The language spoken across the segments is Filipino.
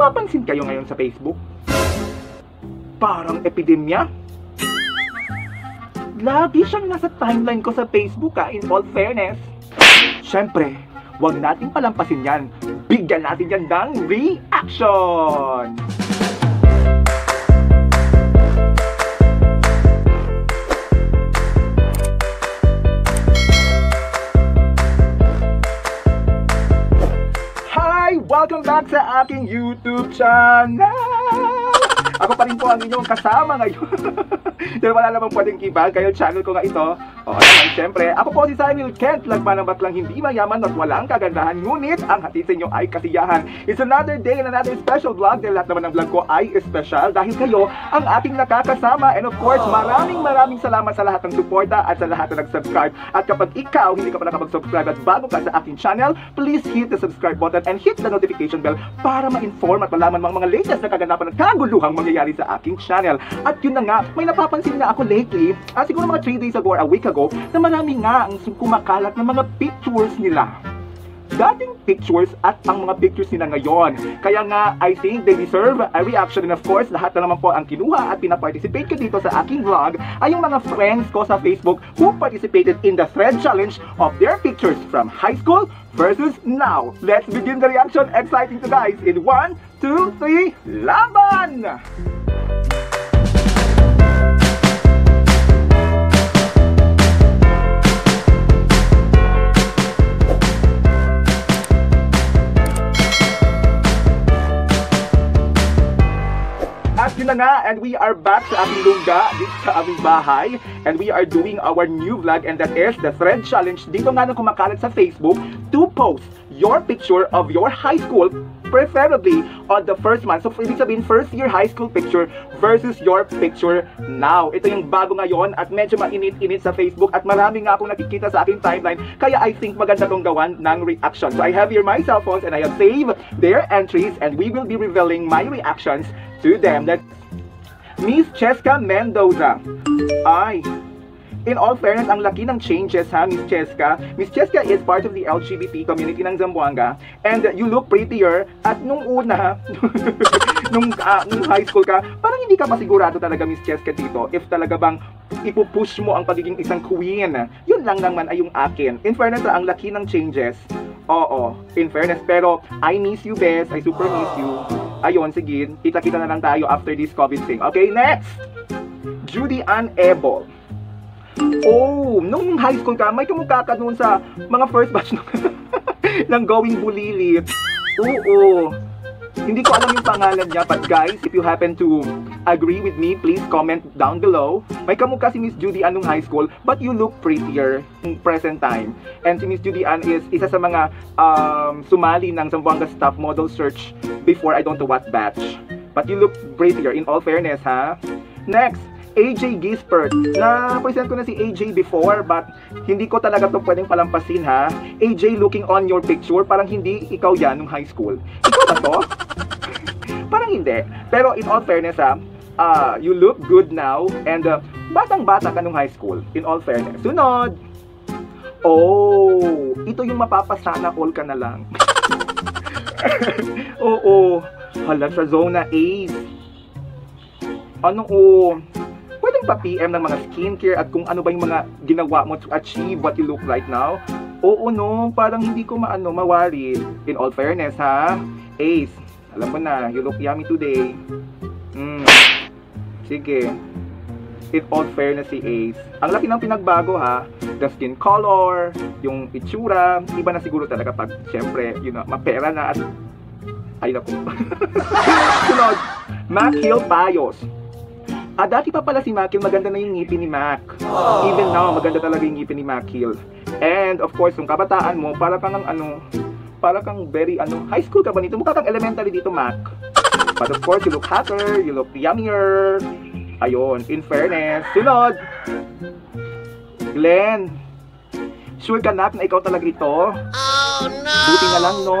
napapansin kayo ngayon sa Facebook? Parang epidemya? Lagi siyang nasa timeline ko sa Facebook ha, in all fairness. Siyempre, huwag nating palampasin yan. Bigyan natin yan ng reaction! Welcome back sa aking YouTube channel! Ako pa rin po ang inyong kasama ngayon. Dahil wala namang pwedeng iba, kayo channel ko nga ito. O naman, syempre, ako po si Samuel Kent, lagman ng batlang hindi mayaman at walang kagandahan, ngunit ang hatid sa inyo ay kasiyahan. It's another day and another special vlog, dahil lahat naman ng vlog ko ay special dahil kayo ang ating nakakasama. And of course, maraming maraming salamat sa lahat ng suporta at sa lahat na nag-subscribe. At kapag ikaw hindi ka pa nakapag-subscribe at bago ka sa aking channel, please hit the subscribe button and hit the notification bell para ma-inform at malaman mga mga latest na kaganapan at kaguluhang mangyayari sa aking channel. At yun na nga, may napapansin na ako lately, ah, siguro mga 3 days ago or a week ago, na marami nga ang kumakalat ng mga pictures nila dating pictures at ang mga pictures nila ngayon. Kaya nga, I think they deserve a reaction and of course, lahat na naman po ang kinuha at pinaparticipate ko dito sa aking vlog ay yung mga friends ko sa Facebook who participated in the thread challenge of their pictures from high school versus now. Let's begin the reaction. Exciting to guys. In 1, 2, 3, laban! Yun na and we are back sa aming lungga, dito sa aming bahay. And we are doing our new vlog and that is the Thread Challenge. Dito nga nang kumakalat sa Facebook to post your picture of your high school preferably on the first month. So, ibig sabihin, first year high school picture versus your picture now. Ito yung bago ngayon at medyo mainit-init sa Facebook at marami nga akong nakikita sa aking timeline. Kaya I think maganda tong gawan ng reaction. So, I have here my cell phones and I have saved their entries and we will be revealing my reactions to them. That's Miss Cheska Mendoza. Ay, In all fairness, ang laki ng changes ha, Miss Cheska. Miss Cheska is part of the LGBT community ng Zamboanga and you look prettier at nung una, nung, uh, nung high school ka, parang hindi ka masigurado talaga Miss Cheska dito if talaga bang ipupush mo ang pagiging isang queen. Yun lang naman ay yung akin. In fairness, ang laki ng changes. Oo, in fairness. Pero, I miss you, best. I super miss you. Ayun, sige. Kita-kita na lang tayo after this COVID thing. Okay, next! Judy Ann Ebol. Oh, nung high school ka, may kamukha ka noon sa mga first batch ng, ng Going Bulilit. Oo. Hindi ko alam yung pangalan niya, but guys, if you happen to agree with me, please comment down below. May kamukha si Miss Judy Ann nung high school, but you look prettier in present time. And si Miss Judy Ann is isa sa mga um, sumali ng Zamboanga Staff Model Search before I don't know what batch. But you look prettier, in all fairness, ha? Next, AJ Gispert. Na-present ko na si AJ before but hindi ko talaga to pwedeng palampasin ha. AJ looking on your picture, parang hindi ikaw yan nung high school. Ikaw ba to? parang hindi. Pero in all fairness ha, uh, you look good now and uh, batang-bata ka nung high school. In all fairness. Sunod! Oh, ito yung mapapasana all ka na lang. Oo. Hala sa zona Ace. Ano oh, pwedeng pa-PM ng mga skincare at kung ano ba yung mga ginawa mo to achieve what you look right now? Oo no, parang hindi ko maano, mawari. In all fairness ha, Ace, alam mo na, you look yummy today. Mm. Sige. In all fairness si Ace, ang laki ng pinagbago ha, the skin color, yung itsura, iba na siguro talaga pag, syempre, you know, mapera na at ay naku. Sunod, Mac Hill Bios. Ah, dati pa pala si Makil, maganda na yung ngipin ni Mac. Even now, maganda talaga yung ngipin ni Makil. And of course, yung kabataan mo, para kang ang ano, para kang very ano, high school ka ba nito? Mukha kang elementary dito, Mac. But of course, you look hotter, you look yummier. Ayun, in fairness. Sunod! Glenn, sure ka na na ikaw talaga ito? Oh no! Buti na lang, no?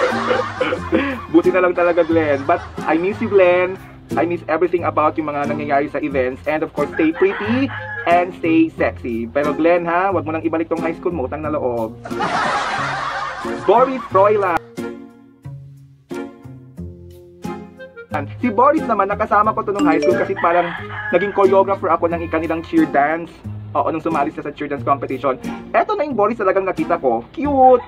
Buti na lang talaga, Glenn. But I miss you, Glenn. I miss everything about yung mga nangyayari sa events. And of course, stay pretty and stay sexy. Pero Glenn ha, wag mo nang ibalik tong high school mo, utang na loob. Boris Froilan. Si Boris naman, nakasama ko to nung high school kasi parang naging choreographer ako ng ikanilang cheer dance. Oo, nung sumali siya sa cheer dance competition. Eto na yung Boris talagang nakita ko. Cute!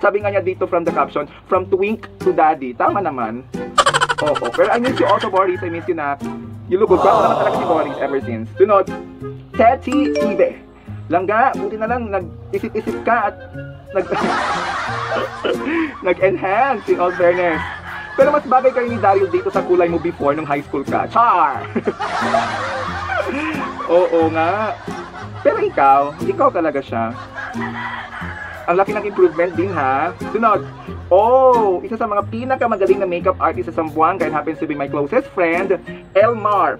Sabi nga niya dito from the caption, from twink to daddy. Tama naman. Oo, pero I miss you also, Boris. I miss you na. You look good. Gwapo naman talaga si Boris ever since. Sunod, Teti Ibe. Langga, buti na lang nag-isip-isip ka at nag nag-enhance in all fairness. Pero mas bagay kayo ni Dario dito sa kulay mo before nung high school ka. Char! Oo nga. Pero ikaw, ikaw talaga siya. Ang laki ng improvement din ha. Sunod. Oh, isa sa mga pinakamagaling na makeup artist sa Zamboanga and happens to be my closest friend, Elmar.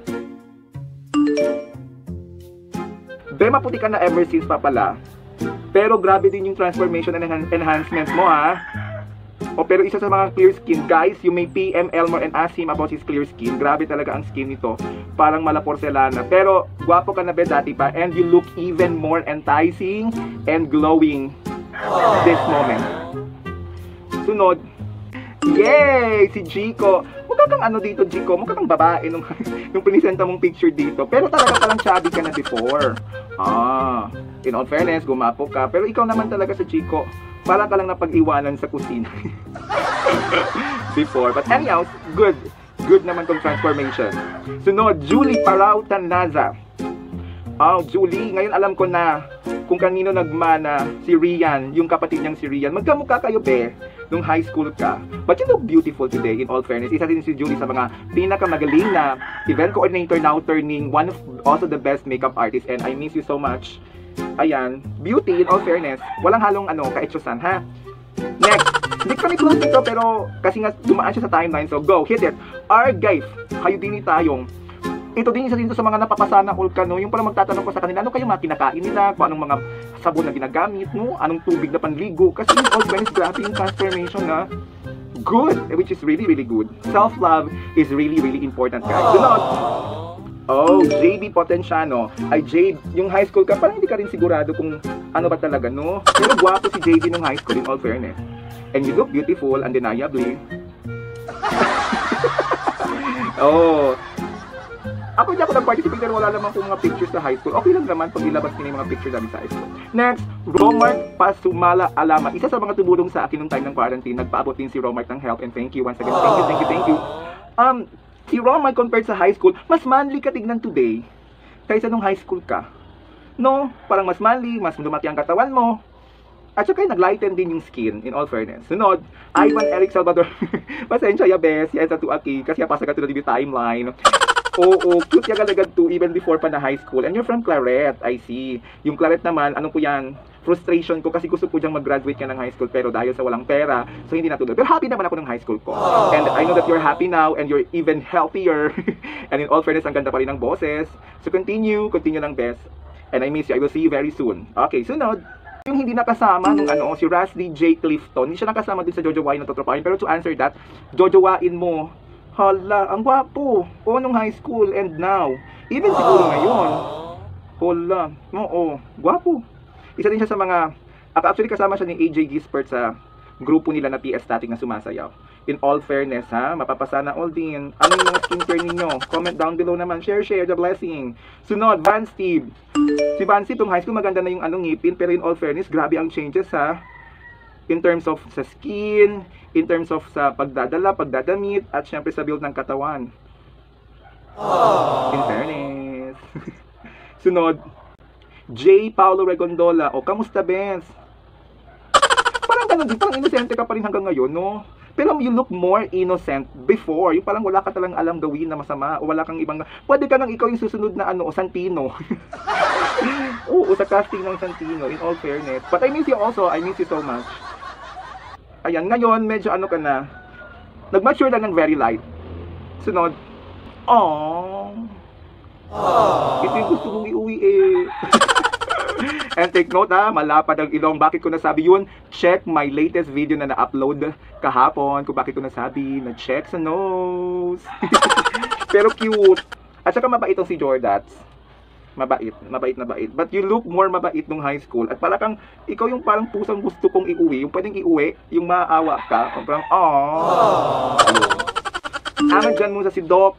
Be, maputi ka na ever since pa pala. Pero grabe din yung transformation and enhan- enhancements mo ha. O pero isa sa mga clear skin, guys, you may PM Elmore and ask him about his clear skin. Grabe talaga ang skin nito. Parang mala porcelana. Pero gwapo ka na be dati pa and you look even more enticing and glowing this moment. Sunod. Yay! Si Chico. Mukha kang ano dito, Chico. Mukha kang babae nung, nung pinisenta mong picture dito. Pero talaga palang chubby ka na before. Ah, in all fairness, gumapo ka. Pero ikaw naman talaga sa Chico. Parang ka lang napag-iwanan sa kusina. before. But anyhow, good. Good naman tong transformation. Sunod, Julie Parautan Naza. Oh, Julie, ngayon alam ko na kung kanino nagmana si Rian, yung kapatid niyang si Rian. Magkamukha kayo, be, nung high school ka. But you look beautiful today, in all fairness. Isa din si Julie sa mga pinakamagaling na event coordinator now turning one of also the best makeup artist and I miss you so much. Ayan, beauty, in all fairness. Walang halong ano, kaetsosan, ha? Next, hindi kami close dito pero kasi nga dumaan siya sa timeline so go, hit it. Argive, kayo din tayong ito din isa din sa mga napapasana all ka no yung parang magtatanong ko sa kanila ano kayo mga kinakain nila kung anong mga sabon na ginagamit no anong tubig na panligo kasi in all fairness grabe yung transformation na good which is really really good self love is really really important guys sunod Oh, JB Potenciano. Ay, JB, yung high school ka, parang hindi ka rin sigurado kung ano ba talaga, no? Pero gwapo si JB nung high school, in all fairness. And you look beautiful, undeniably. oh, ako hindi ako nag-participate pero wala naman kong mga pictures sa high school. Okay lang naman pag ilabas ko yung mga pictures namin sa high school. Next, Romart Pasumala Alama. Isa sa mga tumulong sa akin nung time ng quarantine. Nagpaabot din si Romart ng help and thank you once again. Thank you, thank you, thank you. Um, si Romart compared sa high school, mas manly ka tignan today kaysa nung high school ka. No, parang mas manly, mas lumaki ang katawan mo. At saka nag-lighten din yung skin, in all fairness. Sunod, Ivan Eric Salvador. Pasensya ya, bes. Yan sa tuaki. Kasi pasa ka tulad timeline. Oo, cute yan agad to even before pa na high school. And you're from Claret, I see. Yung Claret naman, ano po yan? Frustration ko kasi gusto ko diyang mag-graduate ka ng high school pero dahil sa walang pera, so hindi natuloy. Pero happy naman ako ng high school ko. And I know that you're happy now and you're even healthier. and in all fairness, ang ganda pa rin ng boses. So continue, continue ng best. And I miss you. I will see you very soon. Okay, sunod. Yung hindi nakasama nung ano, si Rasly J. Clifton, hindi siya nakasama din sa Jojowain na Totropahin. Pero to answer that, Jojowain mo, hala, ang gwapo. O nung high school and now. Even siguro ngayon. Hala, oo, gwapo. Isa din siya sa mga, at actually kasama siya ni AJ Gispert sa grupo nila na PS Static na sumasayaw. In all fairness ha, mapapasana all din. Ano yung mga skincare ninyo? Comment down below naman. Share, share the blessing. Sunod, Van Steve. Si Van Steve, high school maganda na yung anong ngipin, pero in all fairness, grabe ang changes ha. In terms of sa skin, in terms of sa pagdadala, pagdadamit, at syempre sa build ng katawan. In fairness. Sunod, J. Paulo Regondola. O, kamusta, Benz? Parang ganun din, parang inosente ka pa rin hanggang ngayon, no? Pero you look more innocent before. Yung parang wala ka talang alam gawin na masama o wala kang ibang... Pwede ka nang ikaw yung susunod na ano, Santino. Oo, sa casting ng Santino, in all fairness. But I miss you also. I miss you so much. Ayan, ngayon, medyo ano ka na. Nag-mature lang ng very light. Sunod. Aww. Ito yung gusto kong iuwi eh. And take note ha, malapad ang ilong. Bakit ko nasabi yun? Check my latest video na na-upload kahapon. Kung bakit ko nasabi, na-check sa nose. Pero cute. At saka mabait tong si Jordats. Mabait, mabait na bait. But you look more mabait nung high school. At pala kang, ikaw yung parang pusang gusto kong iuwi. Yung pwedeng iuwi, yung maawa ka. Parang, aww. Aman dyan mo sa si Doc.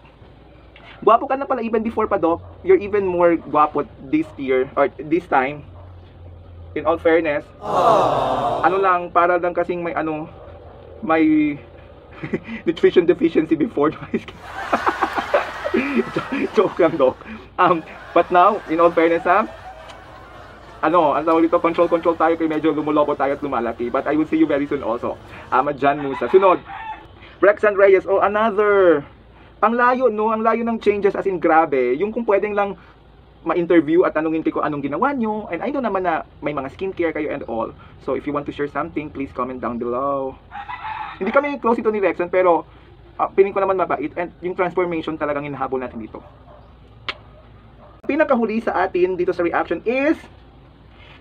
Gwapo ka na pala even before pa, Doc. You're even more gwapo this year, or this time. In all fairness. Ano lang, para lang kasing may ano, may nutrition deficiency before. Joke lang, Doc. Um, but now, in all fairness, ha, ano, ang tawag dito, control-control tayo kay medyo lumulobo tayo at lumalaki. But I will see you very soon also. Ama Jan Musa. Sunod, Rexan Reyes, oh, another. Ang layo, no? Ang layo ng changes as in grabe. Yung kung pwedeng lang ma-interview at tanungin kayo anong ginawa nyo. And I know naman na may mga skincare kayo and all. So if you want to share something, please comment down below. Hindi kami close ito ni Rexan, pero uh, piling ko naman mabait. And yung transformation talagang hinahabol natin dito. Pinakahuli sa atin dito sa reaction is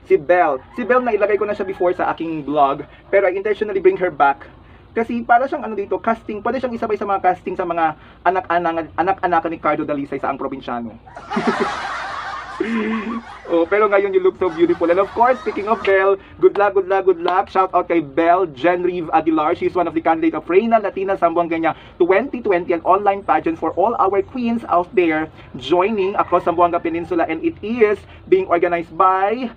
si Belle. Si Belle na ilagay ko na siya before sa aking vlog, pero I intentionally bring her back kasi para siyang ano dito, casting, pwede siyang isabay sa mga casting sa mga anak-anak anak-anak ni Cardo Dalisay sa ang probinsyano. oh, pero ngayon you look so beautiful. And of course, speaking of Belle, good luck, good luck, good luck. Shout out kay Belle Genrive Aguilar. She's one of the candidates of Reina Latina Zamboanga 2020, an online pageant for all our queens out there joining across Zamboanga Peninsula. And it is being organized by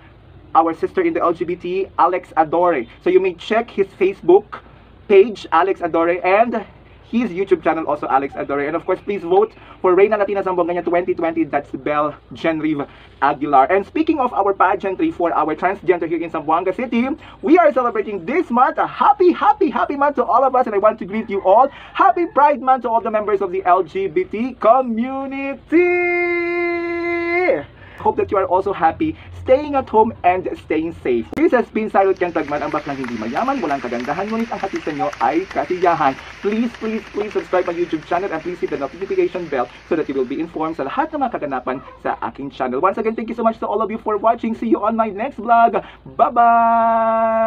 our sister in the LGBT, Alex Adore. So you may check his Facebook page, Alex Adore, and his YouTube channel also, Alex Adore. And of course, please vote for Reina Latina Zamboanga 2020. That's Belle Genrive Aguilar. And speaking of our pageantry for our transgender here in Zamboanga City, we are celebrating this month a happy, happy, happy month to all of us. And I want to greet you all. Happy Pride Month to all the members of the LGBT community. Hope that you are also happy staying at home and staying safe. This has been Silent Kang Tagman, ang baklang hindi mayaman, walang kagandahan, ngunit ang hatid sa inyo ay kasiyahan. Please, please, please subscribe my YouTube channel and please hit the notification bell so that you will be informed sa lahat ng mga kaganapan sa aking channel. Once again, thank you so much to all of you for watching. See you on my next vlog. Bye-bye!